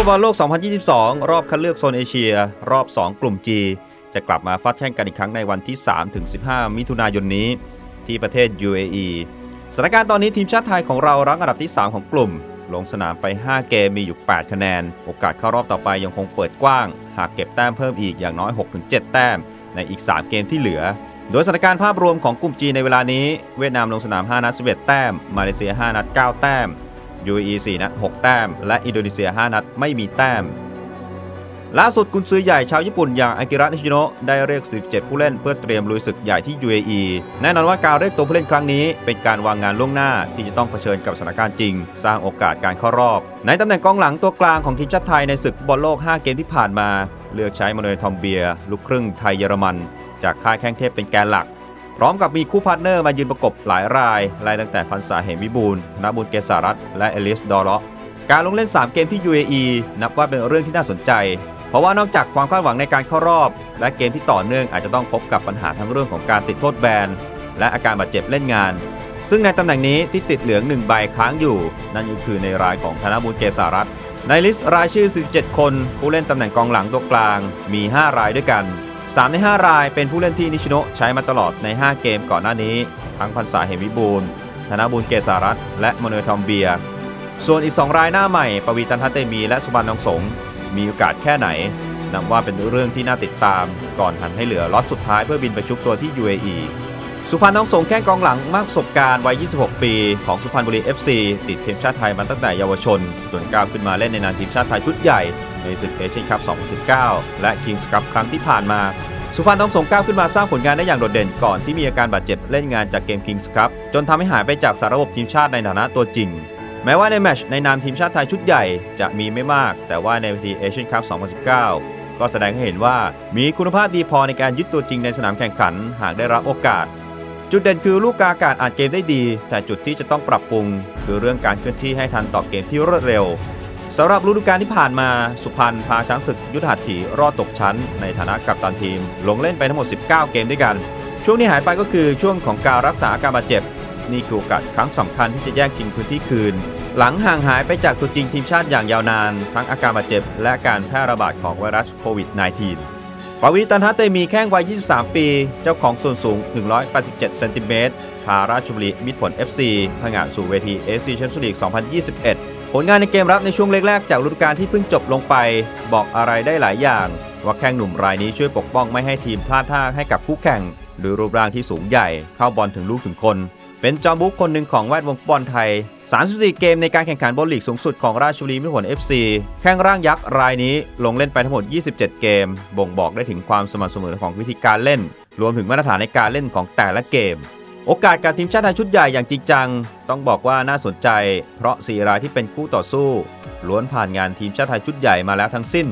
ฟุตบอลโลก 2022 รอบคัดเลือกโซนเอเชีย รอบ 2 กลุ่ม G จะกลับมาฟัดแข่งกันอีกครั้งในวันที่ 3-15 มิถุนายนนี้ ที่ประเทศ UAE สถานการณ์ตอนนี้ทีมชาติไทยของเรารั้งอันดับที่ 3 ของกลุ่ม ลงสนามไป 5 เกมมีอยู่ 8 คะแนน โอกาสเข้ารอบต่อไปยังคงเปิดกว้าง หากเก็บแต้มเพิ่มอีกอย่างน้อย 6-7 แต้ม ในอีก 3 เกมที่เหลือ โดยสถานการณ์ภาพรวมของกลุ่ม G ในเวลานี้ เวียดนามลงสนาม 5 นัด11 แต้ม มาเลเซีย 5 นัด 9 แต้ม UAE 4 นัด 6 แต้ม และอินโดนีเซีย 5 นัดไม่มีแต้ม ล่าสุดกุนซือใหญ่ชาวญี่ปุ่นอย่างอากิระนิชิโนะได้เรียก 17 ผู้เล่นเพื่อเตรียมลุยศึกใหญ่ที่ UAE แน่นอนว่าการเรียกตัวผู้เล่นครั้งนี้ เป็นการวางงานล่วงหน้าที่จะต้องเผชิญกับสถานการณ์จริง สร้างโอกาสการเข้ารอบ ในตำแหน่งกองหลังตัวกลางของทีมชาติไทยในศึกฟุตบอลโลก 5 เกมที่ผ่านมา เลือกใช้มานูเอลทอมเบียร์ลูกครึ่งไทยเยอรมัน จากค่ายแข้งเทพเป็นแกนหลัก พร้อมกับมีคู่ partner มายืนประกบหลายรายไล่ตั้งแต่พรรษาเหมวิบูลย์ธนบูรณ์เกษารัตน์และเอเลียสดอเลาะการลงเล่น 3 เกมที่ UAE นับว่าเป็นเรื่องที่น่าสนใจ เพราะว่านอกจากความคาดหวังในการเข้ารอบ และเกมที่ต่อเนื่องอาจจะต้องพบกับปัญหาทั้งเรื่องของการติดโทษแบน และอาการบาดเจ็บเล่นงาน ซึ่งในตำแหน่งนี้ที่ติดเหลือง1ใบค้างอยู่ นั่นก็คือในรายของธนบุญเกษารัตในลิสต์รายชื่อ 17 คน ผู้เล่นตำแหน่งกองหลังตัวกลางมี 5 รายด้วยกัน 3 ใน 5 รายเป็นผู้เล่นที่นิชิโนใช้มาตลอดใน 5 เกมก่อนหน้านี้ ทั้งพันษาเหมวิบูลธนบูรณ์เกษารัตน์และมานูเอลทอมเบียร์ ส่วนอีก 2 รายหน้าใหม่ ปวีร์ตัณฑะเตมีย์และสุพรรณทองสงค์ มีโอกาสแค่ไหนนับว่าเป็นเรื่องที่น่าติดตาม ก่อนหั่นให้เหลือล็อตสุดท้ายเพื่อบินไปชุบตัวที่ UAE สุพรรณทองสงค์แข้งกองหลังมากประสบการณ์วัย 26 ปี ของสุพรรณบุรี FC ติดทีมชาติไทยมาตั้งแต่เยาวชนจนก้าวขึ้นมาเล่นในนามทีมชาติไทยชุดใหญ่ ในศึกเอเชียนคัพ 2019 และ Kings Cup ครั้งที่ผ่านมา สุพรรณทองสงค์ก้าวขึ้นมาสร้างผลงานได้อย่างโดดเด่นก่อนที่มีอาการบาดเจ็บเล่นงานจากเกม Kings Cup จนทำให้หายไปจากสารระบบทีมชาติในฐานะตัวจริง แม้ว่าในแมชในนามทีมชาติไทยชุดใหญ่จะมีไม่มาก แต่ว่าในเวทีเอเชียนคัพ 2019 ก็แสดงให้เห็นว่ามีคุณภาพดีพอในการยึดตัวจริงในสนามแข่งขันหากได้รับโอกาสจุดเด่นคือลูกกาอากาศอ่านเกมได้ดี แต่จุดที่จะต้องปรับปรุง คือเรื่องการเคลื่อนที่ให้ทันต่อเกมที่รวดเร็ว สำหรับฤดูกาลที่ผ่านมาสุพรรณพาช้างศึกยุทธหัตถีรอดตกชั้น ในฐานะกัปตันทีม ลงเล่นไปทั้งหมด 19 เกมด้วยกัน ช่วงที่หายไปก็คือช่วงของการรักษาอาการบาดเจ็บ นี่คือโอกาสครั้งสำคัญที่จะแย่งชิงพื้นที่คืน หลังห่างหายไปจากตัวจริงทีมชาติอย่างยาวนาน ทั้งอาการบาดเจ็บ และการแพร่ระบาดของไวรัสโควิด -19 ปวีตันทัตเตมีแข้งวัย 23 ปี เจ้าของส่วนสูง 187 เซนติเมตรพาราชบุรีมิตรผล FC พงาสู่เวที AFC Champions League 2021 ผลงานในเกมรับในช่วงแรกๆจากฤดูกาลที่เพิ่งจบลงไป บอกอะไรได้หลายอย่าง ว่าแข้งหนุ่มรายนี้ช่วยปกป้องไม่ให้ทีมพลาดท่าให้กับคู่แข่งโดยรูปร่างที่สูงใหญ่ เข้าบอลถึงลูกถึงคน เป็นจอมบุกคนหนึ่งของแวดวงบอลไทย 34 เกมในการแข่งขันบอลลีกสูงสุดของราชบุรีมิตรผล FC แข้งร่างยักษ์รายนี้ลงเล่นไปทั้งหมด 27 เกม บ่งบอกได้ถึงความสม่ำเสมอของวิธีการเล่น รวมถึงมาตรฐานในการเล่นของแต่ละเกม โอกาสกับทีมชาติไทยชุดใหญ่อย่างจริงจัง ต้องบอกว่าน่าสนใจ เพราะ4รายที่เป็นคู่ต่อสู้ล้วนผ่านงานทีมชาติไทยชุดใหญ่มาแล้วทั้งสิ้น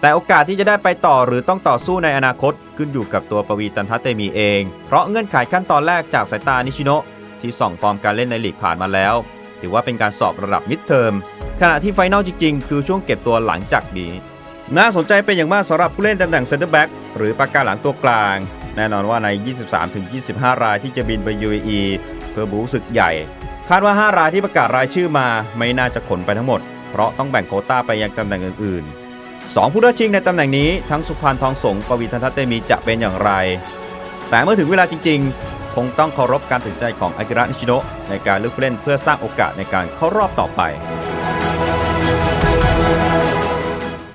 แต่โอกาสที่จะได้ไปต่อหรือต้องต่อสู้ในอนาคตขึ้นอยู่กับตัวปวีร์ตัณฑะเตมีย์เอง เพราะเงื่อนไขขั้นตอนแรกจากสายตานิชิโนะที่ส่องฟอร์มการเล่นในลีกผ่านมาแล้ว ถือว่าเป็นการสอบระดับ midterm ขณะที่ final จริงๆ คือช่วงเก็บตัวหลังจากนี้น่าสนใจเป็นอย่างมากสำหรับผู้เล่นตำแหน่งเซนเตอร์แบ็กหรือปราการหลังตัวกลาง แน่นอนว่าใน 23-25 รายที่จะบินไป UAE เพื่อบู๊ศึกใหญ่ คาดว่า 5 รายที่ประกาศรายชื่อมาไม่น่าจะขนไปทั้งหมด เพราะต้องแบ่งโคต้าไปยังตำแหน่งอื่นๆ 2 ผู้ท้าชิงในตำแหน่งนี้ทั้งสุพรรณทองสงปวีทันทัตเตมีจะเป็นอย่างไร แต่เมื่อถึงเวลาจริง ๆ คงต้องเคารพการตัดสินใจของอากิระนิชิโนะในการเลือกเล่นเพื่อสร้างโอกาสในการเข้ารอบต่อไป